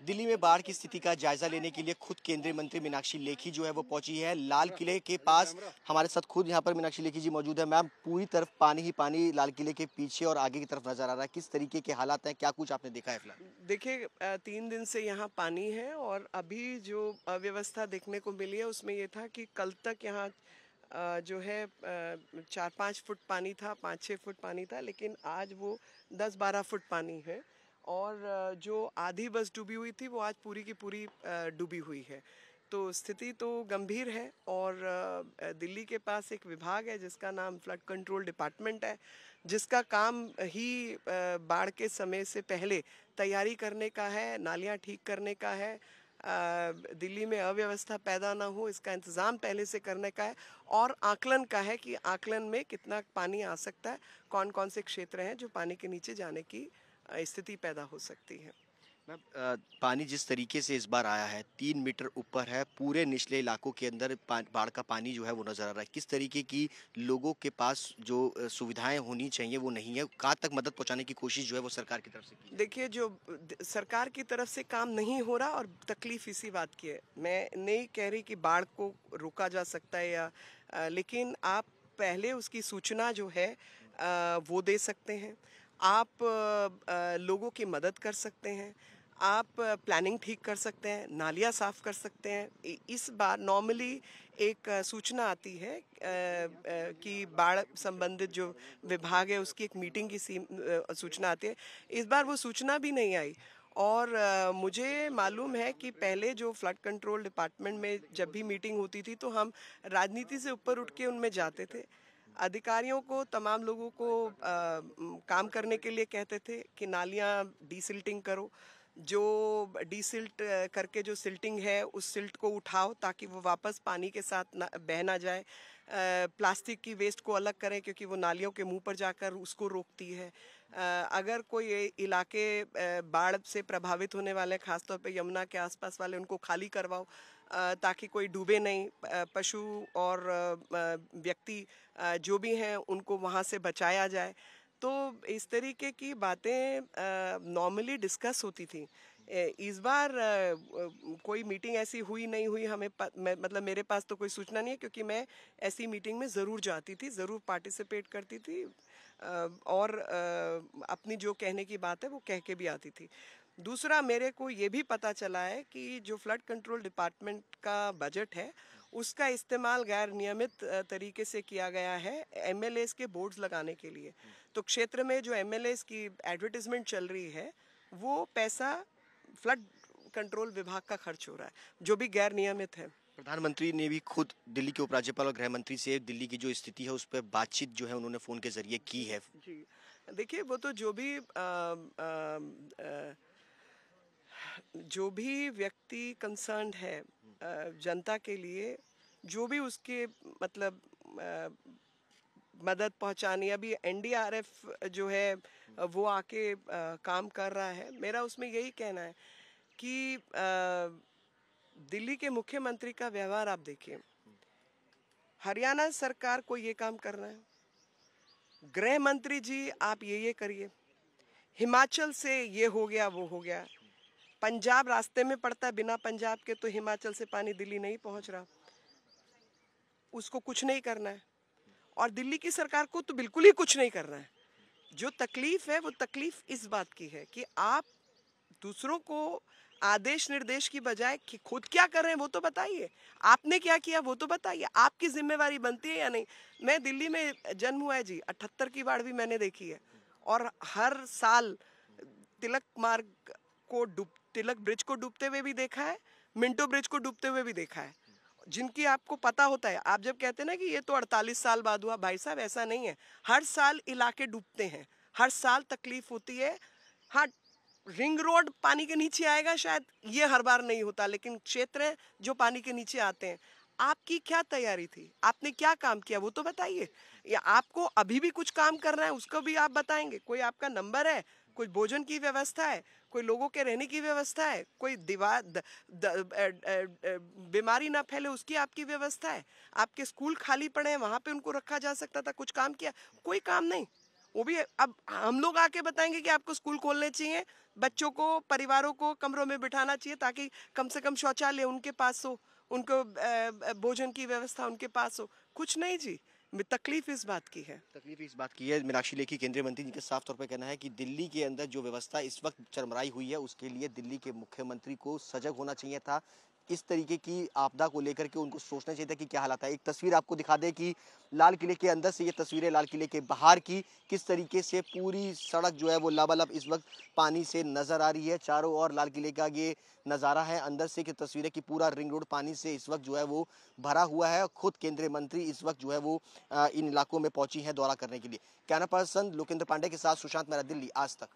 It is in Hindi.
दिल्ली में बाढ़ की स्थिति का जायजा लेने के लिए खुद केंद्रीय मंत्री मीनाक्षी लेखी जो है वो पहुँची है लाल किले के पास। हमारे साथ खुद यहाँ पर मीनाक्षी लेखी जी मौजूद है। मैम, पूरी तरफ़ पानी ही पानी लाल किले के पीछे और आगे की तरफ़ नज़र आ रहा है। किस तरीके के हालात हैं? क्या कुछ आपने देखा है फ़िलहाल? देखिए तीन दिन से यहाँ पानी है और अभी जो अव्यवस्था देखने को मिली है उसमें ये था कि कल तक यहाँ जो है चार पाँच फुट पानी था, पाँच छः फुट पानी था, लेकिन आज वो दस बारह फुट पानी है। और जो आधी बस डूबी हुई थी वो आज पूरी की पूरी डूबी हुई है। तो स्थिति तो गंभीर है और दिल्ली के पास एक विभाग है जिसका नाम फ्लड कंट्रोल डिपार्टमेंट है, जिसका काम ही बाढ़ के समय से पहले तैयारी करने का है, नालियाँ ठीक करने का है दिल्ली में अव्यवस्था पैदा ना हो, इसका इंतज़ाम पहले से करने का है और आकलन का है कि आकलन में कितना पानी आ सकता है कौन कौन से क्षेत्र हैं जो पानी के नीचे जाने की स्थिति पैदा हो सकती है। मैम पानी जिस तरीके से इस बार आया है तीन मीटर ऊपर है पूरे निचले इलाकों के अंदर बाढ़ का पानी जो है वो नज़र आ रहा है। किस तरीके की लोगों के पास जो सुविधाएँ होनी चाहिए वो नहीं है कहाँ तक मदद पहुँचाने की कोशिश जो है वो सरकार की तरफ़ से देखिए जो सरकार की तरफ़ से काम नहीं हो रहा और तकलीफ़ इसी बात की है। मैं नहीं कह रही कि बाढ़ को रोका जा सकता है या लेकिन आप पहले उसकी सूचना जो है वो दे सकते हैं। आप लोगों की मदद कर सकते हैं, आप प्लानिंग ठीक कर सकते हैं, नालियाँ साफ़ कर सकते हैं। इस बार नॉर्मली एक सूचना आती है कि बाढ़ संबंधित जो विभाग है उसकी एक मीटिंग की सूचना आती है। इस बार वो सूचना भी नहीं आई और मुझे मालूम है कि पहले जो फ्लड कंट्रोल डिपार्टमेंट में जब भी मीटिंग होती थी तो हम राजनीति से ऊपर उठ के उनमें जाते थे। अधिकारियों को तमाम लोगों को म, काम करने के लिए कहते थे कि नालियाँ डीसिल्टिंग करो। जो डीसिल्ट करके जो सिल्टिंग है उस सिल्ट को उठाओ ताकि वो वापस पानी के साथ ना, बह ना जाए। अ, प्लास्टिक की वेस्ट को अलग करें क्योंकि वो नालियों के मुँह पर जाकर उसको रोकती है। अ, अगर कोई इलाके बाढ़ से प्रभावित होने वाले हैं, खासतौर पे यमुना के आसपास वाले उनको खाली करवाओ ताकि कोई डूबे नहीं पशु और व्यक्ति जो भी हैं, उनको वहाँ से बचाया जाए। तो इस तरीके की बातें नॉर्मली डिस्कस होती थी। इस बार कोई मीटिंग ऐसी हुई नहीं हुई, हमें मतलब मेरे पास तो कोई सूचना नहीं है, क्योंकि मैं ऐसी मीटिंग में ज़रूर जाती थी, ज़रूर पार्टिसिपेट करती थी और अपनी जो कहने की बात है, वो कह के भी आती थी। दूसरा मेरे को ये भी पता चला है कि जो फ्लड कंट्रोल डिपार्टमेंट का बजट है उसका इस्तेमाल गैर नियमित तरीके से किया गया है एम के बोर्ड्स लगाने के लिए। तो क्षेत्र में जो एम की एडवर्टीजमेंट चल रही है वो पैसा फ्लड कंट्रोल विभाग का खर्च हो रहा है जो भी गैर नियमित है। प्रधानमंत्री ने भी खुद दिल्ली के उपराज्यपाल और गृह मंत्री से दिल्ली की जो स्थिति है उस पर बातचीत जो है उन्होंने फ़ोन के ज़रिए की है। जी। देखिए वो तो जो भी अ, अ, अ, जो भी व्यक्ति कंसर्न है जनता के लिए, जो भी उसके मतलब मदद पहुंचानी अभी एनडीआरएफ जो है, वो आके काम कर रहा है। मेरा उसमें यही कहना है कि दिल्ली के मुख्यमंत्री का व्यवहार आप देखिए। हरियाणा सरकार को ये काम करना है। गृह मंत्री जी, आप ये ये करिए। हिमाचल से ये हो गया, वो हो गया। पंजाब रास्ते में पड़ता है, बिना पंजाब के तो हिमाचल से पानी दिल्ली नहीं पहुँच रहा। उसको कुछ नहीं करना है। और दिल्ली की सरकार को तो बिल्कुल ही कुछ नहीं करना है। जो तकलीफ़ है, वो तकलीफ़ इस बात की है कि आप दूसरों को आदेश निर्देश की बजाय कि खुद क्या कर रहे हैं, वो तो बताइए। आपने क्या किया, वो तो बताइए। आपकी जिम्मेवारी बनती है या नहीं? मैं दिल्ली में जन्म हुआ है जी, अठहत्तर की बाढ़ भी मैंने देखी है। और हर साल तिलक मार्ग को डूब, तिलक ब्रिज को डूबते हुए भी देखा है, मिंटो ब्रिज को डूबते हुए भी देखा है। जिनकी आपको पता होता है, आप जब कहते हैं ना कि ये तो 48 साल बाद हुआ, भाई साहब ऐसा नहीं है। हर साल इलाके डूबते हैं, हर साल तकलीफ़ होती है। हाँ रिंग रोड पानी के नीचे आएगा शायद, ये हर बार नहीं होता, लेकिन क्षेत्र है जो पानी के नीचे आते हैं। आपकी क्या तैयारी थी? आपने क्या काम किया, वो तो बताइए। या आपको अभी भी कुछ काम करना है, उसको भी आप बताएँगे? कोई आपका नंबर है? कोई भोजन की व्यवस्था है, कोई लोगों के रहने की व्यवस्था है, कोई दीवार बीमारी ना फैले, उसकी आपकी व्यवस्था है। आपके स्कूल खाली पड़े हैं, वहाँ पे उनको रखा जा सकता था, कुछ काम किया, कोई काम नहीं। वो भी, अब हम लोग आके बताएँगे कि आपको स्कूल खोलने चाहिए, बच्चों को, परिवारों को कमरों में बिठाना चाहिए, ताकि कम से कम शौचालय उनके पास हो, उनको भोजन की व्यवस्था उनके पास हो। कुछ नहीं जी। तकलीफ़ इस बात की है। तकलीफ़ इस बात की है। मीनाक्षी लेखी, केंद्रीय मंत्री जी का साफ़ तौर पर कहना है कि दिल्ली के अंदर जो व्यवस्था इस वक्त चरमराई हुई है, उसके लिए दिल्ली के मुख्यमंत्री को सजग होना चाहिए था। इस तरीके की आपदा को लेकर के उनको सोचना चाहिए था कि क्या हालात है। एक तस्वीर आपको दिखा दे कि लाल किले के अंदर से ये तस्वीरें लाल किले के बाहर की किस तरीके से पूरी सड़क जो है वो लबालब इस वक्त पानी से नज़र आ रही है। चारों ओर लाल किले का ये नज़ारा है। अंदर से की तस्वीरें की पूरा रिंग रोड पानी से इस वक्त जो है वो भरा हुआ है खुद केंद्रीय मंत्री इस वक्त जो है वो इन इलाकों में पहुँची है दौरा करने के लिए। कैमरा पर्सन लोकेंद्र पांडे के साथ सुशांत मेरा दिल्ली, आज तक।